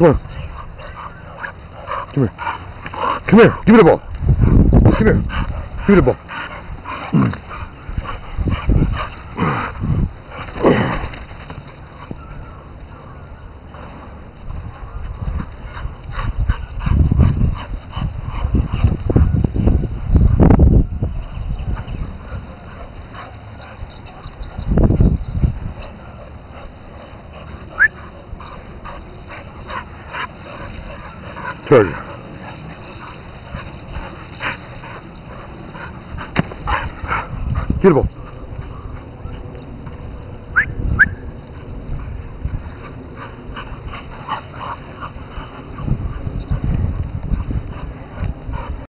Come on. Come here. Come here. Give me the ball. Come here. Give me the ball. そうじゃ。